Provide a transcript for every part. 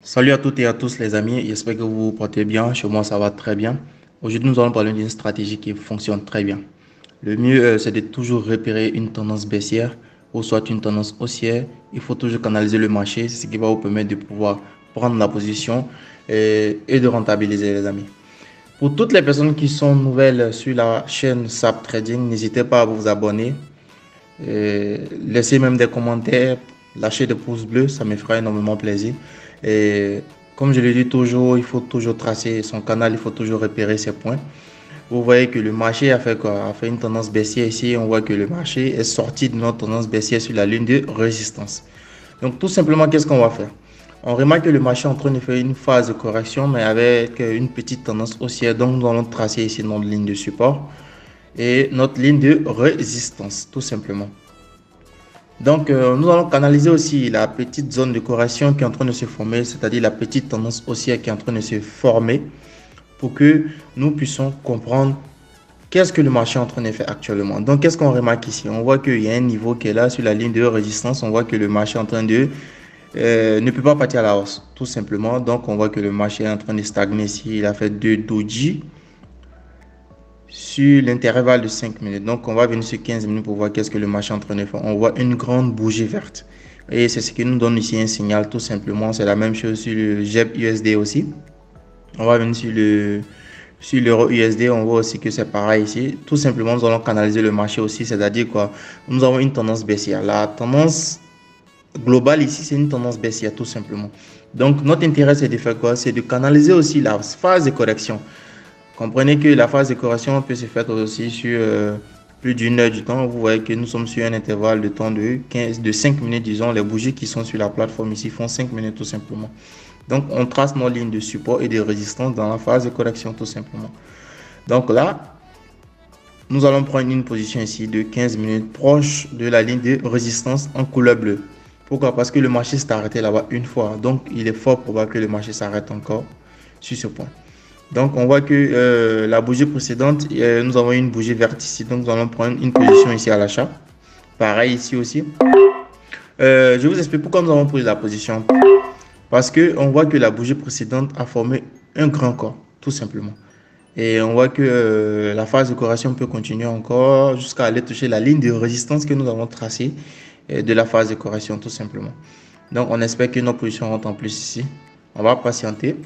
Salut à toutes et à tous les amis, j'espère que vous vous portez bien, chez moi ça va très bien. Aujourd'hui nous allons parler d'une stratégie qui fonctionne très bien. Le mieux euh, c'est de toujours repérer une tendance baissière ou soit une tendance haussière. Il faut toujours canaliser le marché, c'est ce qui va vous permettre de pouvoir prendre la position et, et de rentabiliser les amis. Pour toutes les personnes qui sont nouvelles sur la chaîne SAP Trading, n'hésitez pas à vous abonner. Et laissez même des commentaires, lâchez des pouces bleus, ça me fera énormément plaisir. Et comme je le dis toujours, il faut toujours tracer son canal, il faut toujours repérer ses points. Vous voyez que le marché a fait quoi? A fait une tendance baissière ici. On voit que le marché est sorti de notre tendance baissière sur la ligne de résistance. Donc tout simplement, qu'est-ce qu'on va faire? On remarque que le marché est en train de faire une phase de correction, mais avec une petite tendance haussière. Donc nous allons tracer ici notre ligne de support et notre ligne de résistance, tout simplement. Donc, euh, nous allons canaliser aussi la petite zone de correction qui est en train de se former, c'est-à-dire la petite tendance haussière qui est en train de se former pour que nous puissions comprendre qu'est-ce que le marché est en train de faire actuellement. Donc, qu'est-ce qu'on remarque ici? On voit qu'il y a un niveau qui est là sur la ligne de résistance. On voit que le marché est en train de euh, ne peut pas partir à la hausse, tout simplement. Donc, on voit que le marché est en train de stagner ici. Il a fait deux doji sur l'intervalle de 5 minutes. Donc, on va venir sur 15 minutes pour voir qu'est-ce que le marché est en train de faire. On voit une grande bougie verte. Et c'est ce qui nous donne ici un signal, tout simplement. C'est la même chose sur le JEP USD aussi. On va venir sur le sur l'euro USD, on voit aussi que c'est pareil ici. Tout simplement, nous allons canaliser le marché aussi, c'est-à-dire quoi? Nous avons une tendance baissière. La tendance globale ici, c'est une tendance baissière, tout simplement. Donc, notre intérêt, c'est de faire quoi? C'est de canaliser aussi la phase de correction. Comprenez que la phase de correction peut se faire aussi sur euh, plus d'une heure du temps. Vous voyez que nous sommes sur un intervalle de temps de, 15, de 5 minutes, disons. Les bougies qui sont sur la plateforme ici font 5 minutes tout simplement. Donc, on trace nos lignes de support et de résistance dans la phase de correction tout simplement. Donc là, nous allons prendre une position ici de 15 minutes proche de la ligne de résistance en couleur bleue. Pourquoi? Parce que le marché s'est arrêté là-bas une fois. Donc, il est fort probable que le marché s'arrête encore sur ce point. Donc, on voit que euh, la bougie précédente, euh, nous avons une bougie verte. Donc, nous allons prendre une position ici à l'achat. Pareil ici aussi. Euh, je vous explique pourquoi nous avons pris la position. Parce que on voit que la bougie précédente a formé un grand corps, tout simplement. Et on voit que la phase de correction peut continuer encore jusqu'à aller toucher la ligne de résistance que nous avons tracée de la phase de correction, tout simplement. Donc, on espère que nos positions rentrent en plus ici. On va patienter.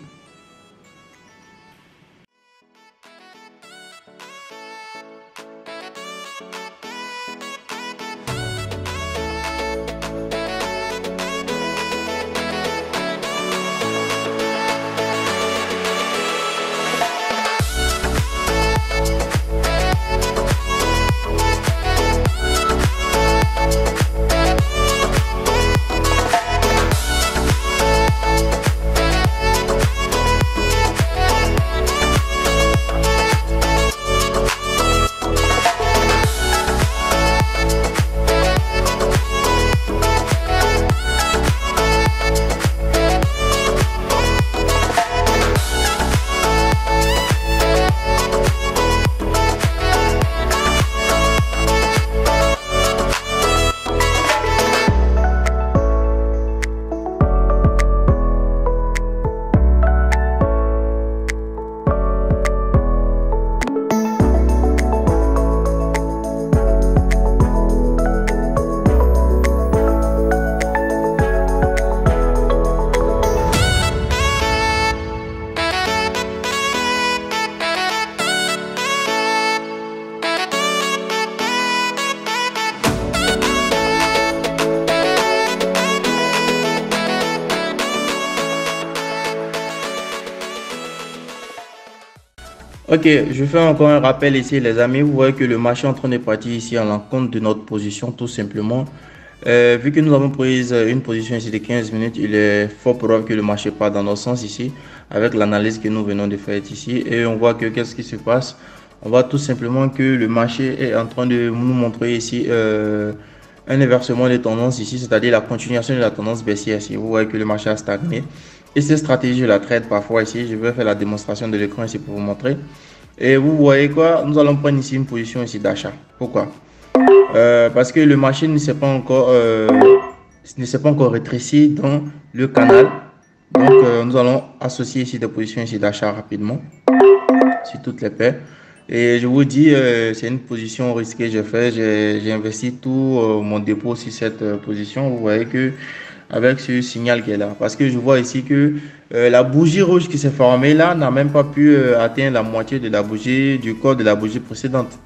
Ok, je fais encore un rappel ici les amis. Vous voyez que le marché est en train de partir ici à l'encontre de notre position tout simplement. Euh, vu que nous avons pris une position ici de 15 minutes, il est fort probable que le marché parte dans notre sens ici avec l'analyse que nous venons de faire ici. Et on voit que qu'est-ce qui se passe? On voit tout simplement que le marché est en train de nous montrer ici euh, un inversement de tendance ici, c'est-à-dire la continuation de la tendance baissière ici. Vous voyez que le marché a stagné. Et cette stratégie, je la traite parfois ici. Je vais faire la démonstration de l'écran ici pour vous montrer. Et vous voyez quoi? Nous allons prendre ici une position ici d'achat. Pourquoi? Euh, Parce que le marché ne s'est pas encore, euh, ne s'est pas encore rétréci dans le canal Donc, euh, nous allons associer ici des positions ici d'achat rapidement sur toutes les paires. Et je vous dis, c'est une position risquée j'ai fait. J'ai investi tout mon dépôt sur cette position. Vous voyez que avec ce signal qui est là. Parce que je vois ici que la bougie rouge qui s'est formée là n'a même pas pu atteindre la moitié de la bougie du corps de la bougie précédente.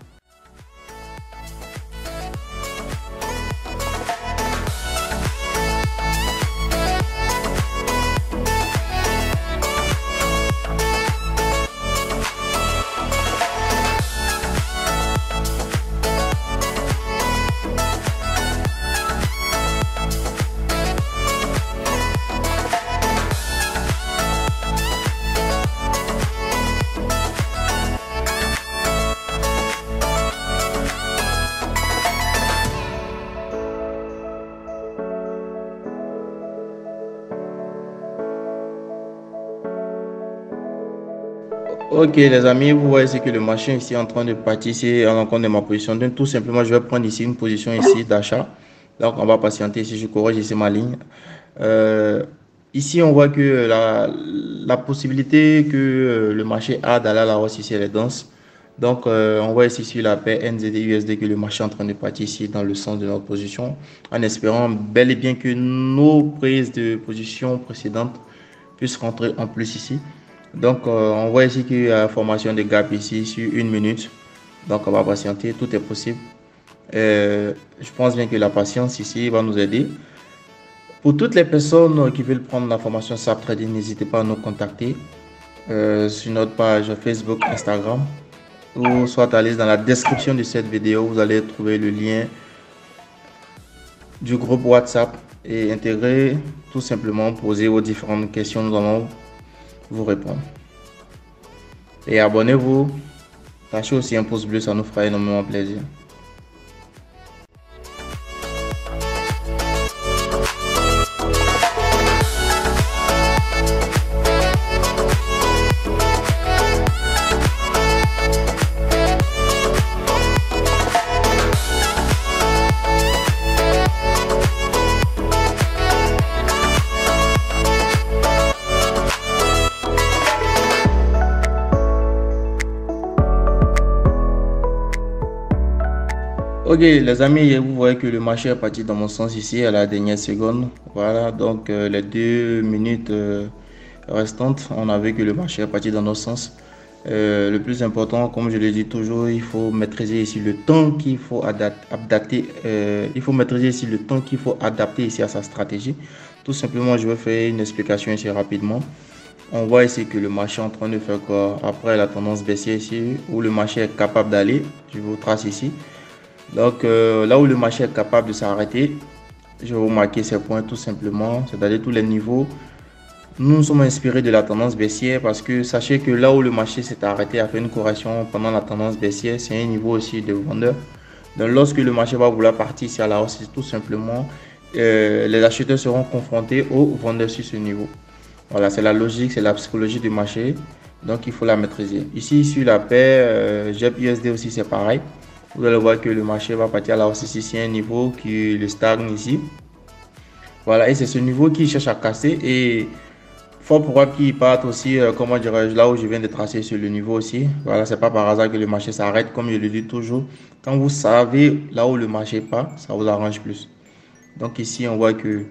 Ok les amis, vous voyez que le machin ici est en train de partir à l'encontre de ma position. Donc tout simplement, je vais prendre ici une position ici d'achat. Donc on va patienter ici, je corrige ici ma ligne. Euh, ici, on voit que la, possibilité que euh, le marché a d'aller à la hausse ici, est dense. Donc, euh, on voit ici sur la paire NZD-USD que le marché est en train de partir ici dans le sens de notre position, en espérant bel et bien que nos prises de position précédentes puissent rentrer en plus ici. Donc, euh, on voit ici qu'il y a la formation de gap ici sur une minute. Donc, on va patienter, tout est possible. Euh, je pense bien que la patience ici va nous aider. Pour toutes les personnes qui veulent prendre la formation SAP Trading, n'hésitez pas à nous contacter euh, sur notre page Facebook, Instagram ou soit allez dans la description de cette vidéo. Vous allez trouver le lien du groupe WhatsApp et intégrer tout simplement, poser vos différentes questions. Nous allons vous répondre. Et abonnez-vous. Lâchez aussi un pouce bleu, ça nous fera énormément plaisir. Ok les amis, vous voyez que le marché est parti dans mon sens ici à la dernière seconde. Voilà, donc euh, les deux minutes euh, restantes, on a vu que le marché est parti dans nos sens. Euh, le plus important, comme je le dis toujours, il faut maîtriser ici le temps qu'il faut adapter. il faut maîtriser ici le temps qu'il faut adapter ici à sa stratégie. Tout simplement, je vais faire une explication ici rapidement. On voit ici que le marché est en train de faire quoi? Après la tendance baissière ici, où le marché est capable d'aller, je vous trace ici. Donc euh, là où le marché est capable de s'arrêter, je vais vous marquer ces points tout simplement, c'est-à-dire tous les niveaux. Nous sommes inspirés de la tendance baissière parce que sachez que là où le marché s'est arrêté a fait une correction pendant la tendance baissière, c'est un niveau aussi de vendeur. Donc lorsque le marché va vouloir partir ici à la hausse, tout simplement, euh, les acheteurs seront confrontés aux vendeurs sur ce niveau. Voilà, c'est la logique, c'est la psychologie du marché. Donc il faut la maîtriser. Ici, sur la paire, euh, USD aussi, c'est pareil vous allez voir que le marché va partir à la hausse ici. C'est un niveau qui le stagne ici. Voilà, et c'est ce niveau qui cherche à casser. Et fort probable qu'il parte aussi, euh, comment dirais-je, là où je viens de tracer sur le niveau aussi. Voilà, c'est pas par hasard que le marché s'arrête, comme je le dis toujours. Quand vous savez là où le marché part, ça vous arrange plus. Donc ici, on voit que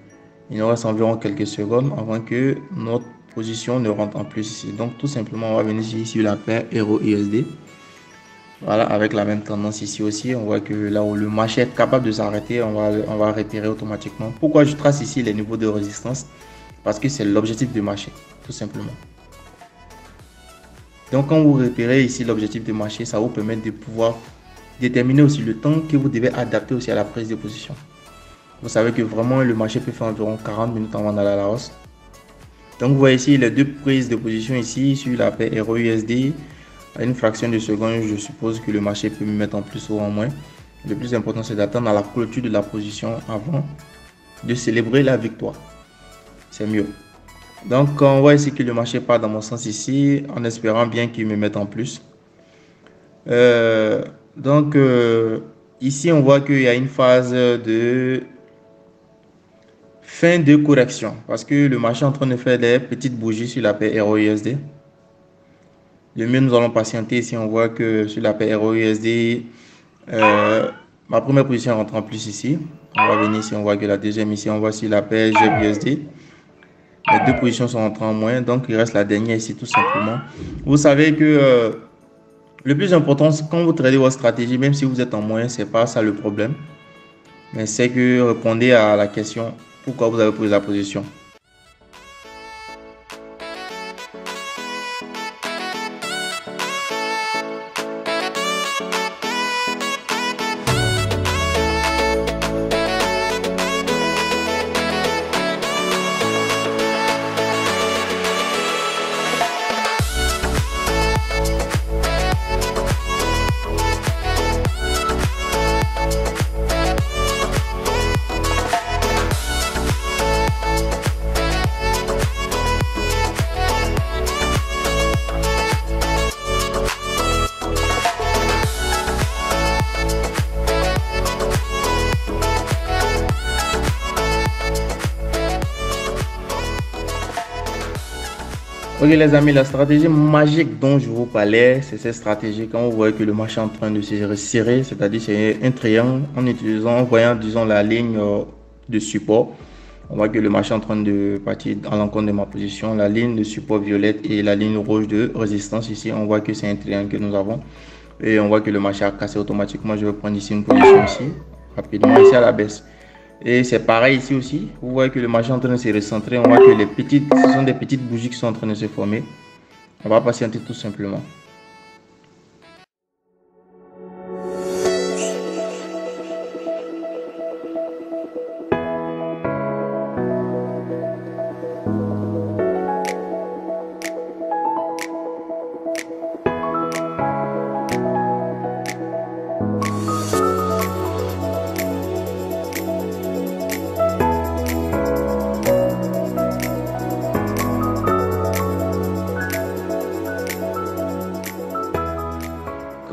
il nous reste environ quelques secondes avant que notre position ne rentre en plus ici. Donc tout simplement, on va venir ici sur la paire Euro-USD. Voilà, avec la même tendance ici aussi, on voit que là où le marché est capable de s'arrêter, on va, on va retirer automatiquement. Pourquoi je trace ici les niveaux de résistance? Parce que c'est l'objectif du marché, tout simplement. Donc quand vous repérez ici l'objectif du marché, ça vous permet de pouvoir déterminer aussi le temps que vous devez adapter aussi à la prise de position. Vous savez que vraiment le marché peut faire environ 40 minutes avant d'aller à la hausse. Donc vous voyez ici les deux prises de position ici sur la paire USD à une fraction de seconde, je suppose que le marché peut me mettre en plus ou en moins. Le plus important, c'est d'attendre à la clôture de la position avant de célébrer la victoire. C'est mieux. Donc, on voit ici que le marché part dans mon sens ici, en espérant bien qu'il me mette en plus. Euh, donc, euh, ici, on voit qu'il y a une phase de fin de correction parce que le marché est en train de faire des petites bougies sur la paire ROUSD. Le mieux, nous allons patienter. Si on voit que sur la paire ROUSD, euh, ma première position rentre en plus ici. On va venir ici, on voit que la deuxième ici, on voit sur la paire GBUSD. Les deux positions sont rentrées en moins, donc il reste la dernière ici tout simplement. Vous savez que euh, le plus important, quand vous tradez votre stratégie, même si vous êtes en moins, c'est pas ça le problème. Mais c'est que répondez à la question pourquoi vous avez pris la position? Ok les amis, la stratégie magique dont je vous parlais, c'est cette stratégie quand vous voyez que le marché est en train de se resserrer, c'est-à-dire c'est un triangle en utilisant, en voyant disons la ligne euh, de support. On voit que le marché est en train de partir à l'encontre de ma position. La ligne de support violette et la ligne rouge de résistance ici, on voit que c'est un triangle que nous avons. Et on voit que le marché a cassé automatiquement. Je vais prendre ici une position ici, rapidement ici à la baisse. Et c'est pareil ici aussi. Vous voyez que le marché est en train de se recentrer. On voit que les petites, ce sont des petites bougies qui sont en train de se former. On va patienter tout simplement.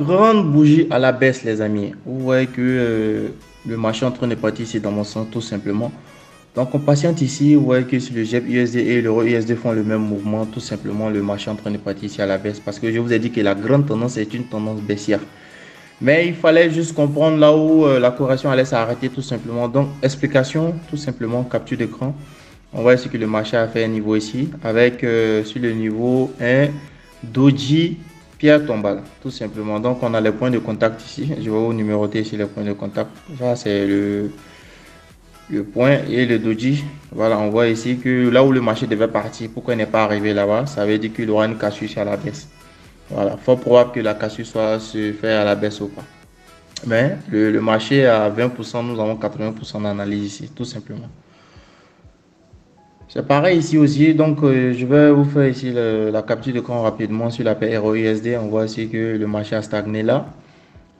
Grande bougie à la baisse, les amis. Vous voyez que euh, le marché en train de partir ici dans mon sens, tout simplement. Donc, on patiente ici. Vous voyez que si le JEP USD et l'euro USD font le même mouvement, tout simplement, le marché en train de partir ici à la baisse. Parce que je vous ai dit que la grande tendance est une tendance baissière. Mais il fallait juste comprendre là où euh, la correction allait s'arrêter, tout simplement. Donc, explication, tout simplement, capture d'écran. On voit ici que le marché a fait un niveau ici, avec euh, sur le niveau 1, Doji pierre tombale, tout simplement. Donc, on a les points de contact ici. Je vais vous numéroter ici les points de contact. Ça, c'est le, le point et le doji. Voilà, on voit ici que là où le marché devait partir, pourquoi il n'est pas arrivé là-bas, ça veut dire qu'il aura une cassure à la baisse. Voilà, fort probable que la cassure soit se fait à la baisse ou pas. Mais le marché à 20%, nous avons 80% d'analyse ici, tout simplement. C'est pareil ici aussi, donc euh, je vais vous faire ici la capture de camp rapidement sur la paire ROISD. On voit ici que le marché a stagné là,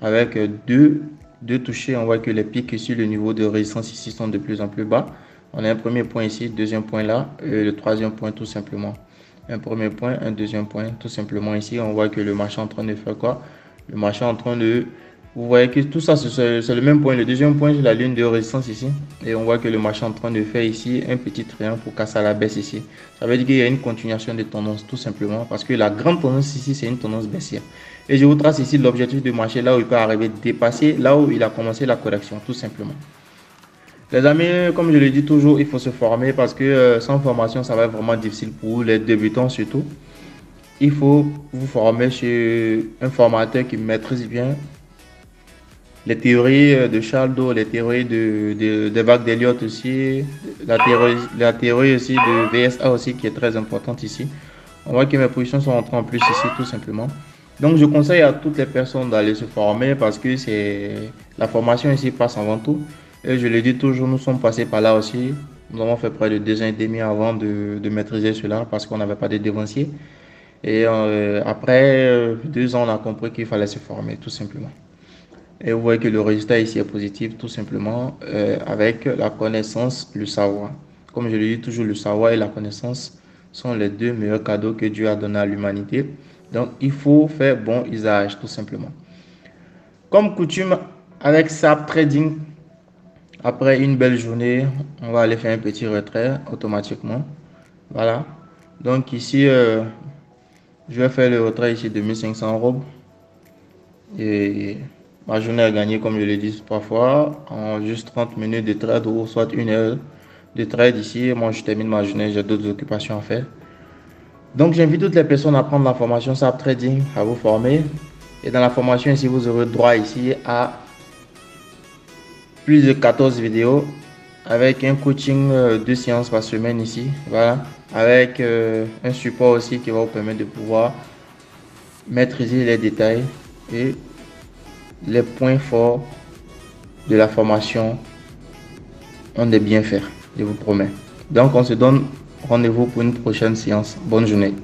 avec deux, deux touchés. On voit que les pics sur le niveau de résistance ici sont de plus en plus bas. On a un premier point ici, deuxième point là, et le troisième point tout simplement. Un premier point, un deuxième point tout simplement ici. On voit que le marché est en train de faire quoi? Le marché est en train de vous voyez que tout ça, c'est le même point. Le deuxième point, c'est la ligne de résistance ici. Et on voit que le marché est en train de faire ici un petit triangle pour casser à la baisse ici. Ça veut dire qu'il y a une continuation de tendance, tout simplement. Parce que la grande tendance ici, c'est une tendance baissière. Et je vous trace ici l'objectif du marché, là où il peut arriver dépasser, là où il a commencé la correction, tout simplement. Les amis, comme je le dis toujours, il faut se former parce que euh, sans formation, ça va être vraiment difficile pour les débutants surtout. Il faut vous former chez un formateur qui maîtrise bien les théories euh, de Charles Doe, les théories de, de, de vagues d'Eliott aussi, la théorie, la théorie aussi de VSA aussi qui est très importante ici. On voit que mes positions sont entrées en plus ici tout simplement. Donc je conseille à toutes les personnes d'aller se former parce que c'est la formation ici passe avant tout. Et je le dis toujours, nous sommes passés par là aussi. Nous avons fait près de deux ans et demi avant de, de maîtriser cela parce qu'on n'avait pas de dévancier. Et euh, après euh, deux ans, on a compris qu'il fallait se former tout simplement. Et vous voyez que le résultat ici est positif tout simplement euh, avec la connaissance, le savoir. Comme je le dis toujours, le savoir et la connaissance sont les deux meilleurs cadeaux que Dieu a donnés à l'humanité. Donc il faut faire bon usage tout simplement. Comme coutume avec SAP Trading, Après une belle journée, on va aller faire un petit retrait automatiquement. Voilà. Donc ici, euh, je vais faire le retrait ici de 1500 euros. Et ma journée a gagné, comme je l'ai dit trois fois, en juste 30 minutes de trade ou soit une heure de trade ici. Moi, je termine ma journée, j'ai d'autres occupations à faire. Donc, j'invite toutes les personnes à prendre la formation SAP Trading, à vous former. Et dans la formation ici, vous aurez droit ici à plus de 14 vidéos avec un coaching euh, de séances par semaine ici. Voilà. Avec euh, un support aussi qui va vous permettre de pouvoir maîtriser les détails et les points forts de la formation ont des bienfaits, je vous promets. Donc on se donne rendez-vous pour une prochaine séance. Bonne journée.